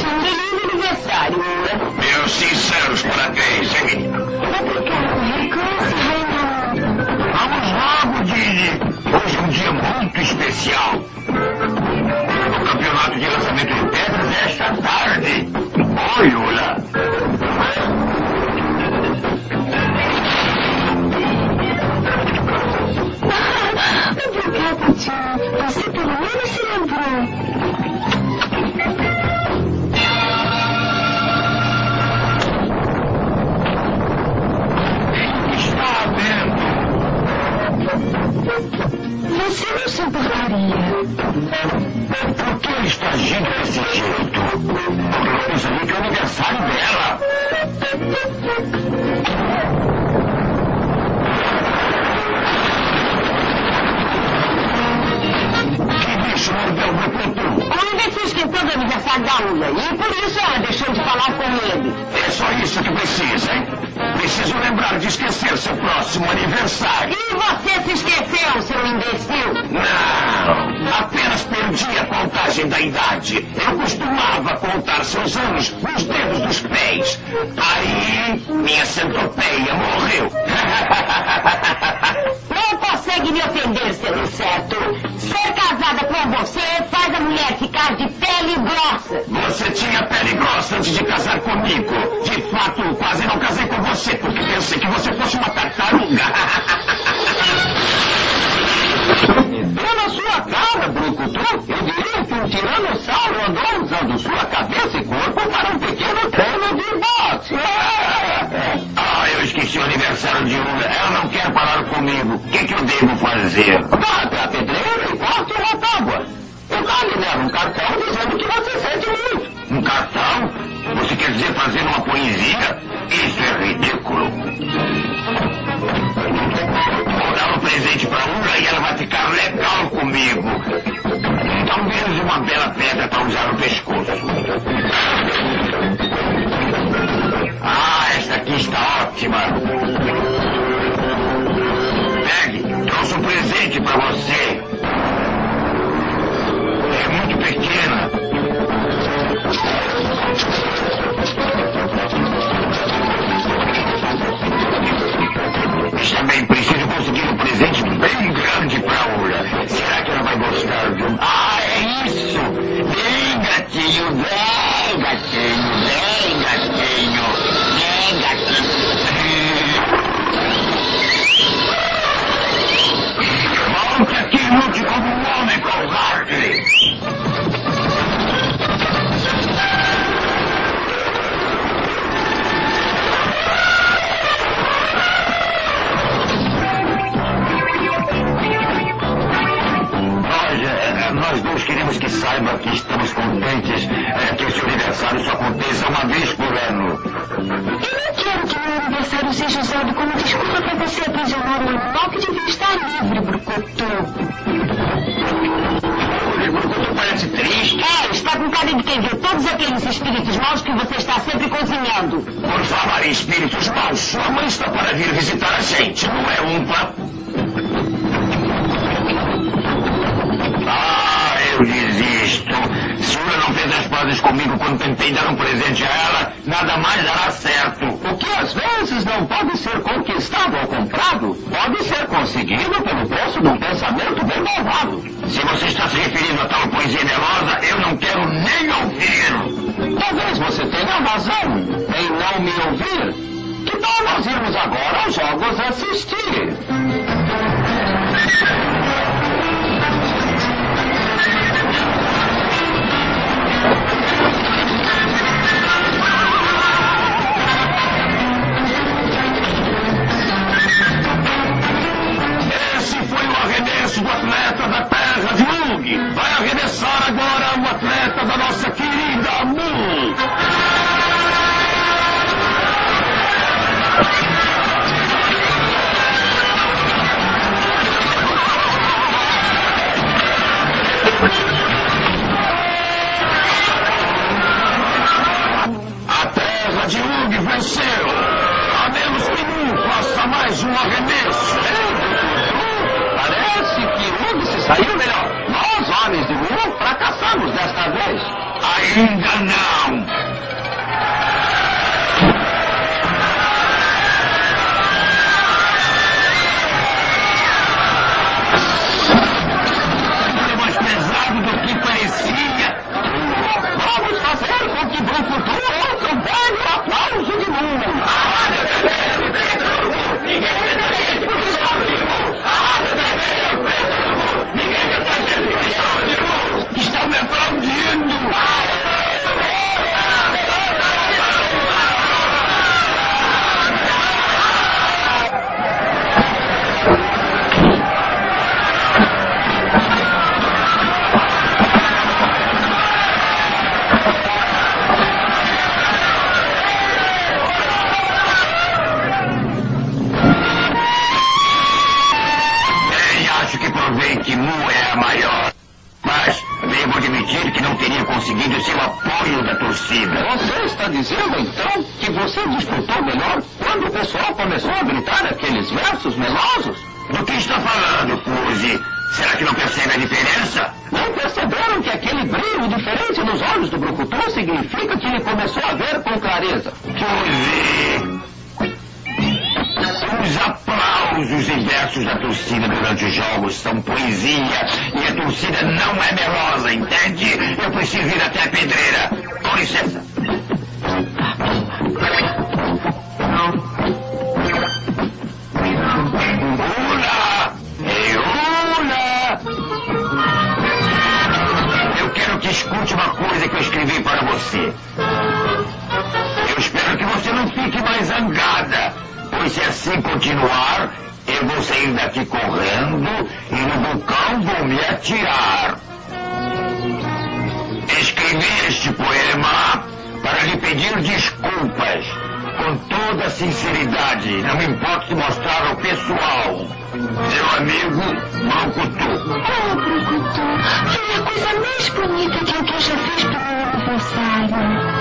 Um feliz aniversário. Né? Meus sinceros parabéns. Desse jeito? É o aniversário dela. Da Ula e por isso ela deixou de falar com ele. É só isso que precisa, hein? Preciso lembrar de esquecer seu próximo aniversário. E você se esqueceu, seu imbecil. Não, apenas perdi a contagem da idade. Eu costumava contar seus anos nos dedos dos pés. Aí, minha centopeia morreu. Não consegue me ofender, seu inseto. Ser casada com você faz a mulher ficar de pele grossa. Você tinha pele grossa antes de casar comigo. De fato, quase não casei com você, porque pensei que você fosse uma tartaruga. Deu na sua cara, Brucutu. Eu diria que um tiranossauro andou usando sua cabeça e corpo para um pequeno treino de boxe. Ah, eu esqueci o aniversário de Ula. Ela não quer falar comigo. O que, que eu devo fazer? Vá Talvez uma bela pedra para usar no pescoço. Ah, esta aqui está ótima. Pegue, trouxe um presente para você. Nós dois queremos que saiba que estamos contentes eh, que esse aniversário só aconteça uma vez por ano. Eu não quero que meu aniversário seja usado como desculpa para você aprisionar um que devia estar livre, Brucutu. De quem vê todos aqueles espíritos maus que você está sempre cozinhando. Por falar em espíritos maus, sua mãe está para vir visitar a gente, não é, Umpa? Ah, eu desisto. Se Ula não fez as pazes comigo quando tentei dar um presente a ela, nada mais dará certo. Não pode ser conquistado ou comprado, pode ser conseguido pelo preço de um pensamento bem malvado. Se você está se referindo a tal poesia melosa, eu não quero nem ouvir. Talvez você tenha razão em não me ouvir. Que tal nós irmos agora aos jogos assistir? Mais um arremesso. Parece que Ug se saiu melhor. Nós, homens de Mu, fracassamos desta vez. Ainda não. Era maior. Mas devo admitir que não teria conseguido seu apoio da torcida. Você está dizendo, então, que você disputou melhor quando o pessoal começou a gritar aqueles versos melosos? Do que está falando, Puse? Será que não percebe a diferença? Não perceberam que aquele brilho diferente nos olhos do Brucutu significa que ele começou a ver aplausos e versos da torcida durante os jogos são poesia e a torcida não é melosa, entende? Eu preciso ir até a pedreira. Com licença. Escute uma coisa que eu escrevi para você. Eu espero que você não fique mais zangada, pois se assim continuar, eu vou sair daqui correndo e no vulcão vou me atirar. Escrevi este poema para lhe pedir desculpas, com toda sinceridade, não me importa se mostrar ao pessoal. Seu amigo Brucutu. Oh, Brucutu, foi a coisa mais bonita que alguém já fez para o meu aniversário.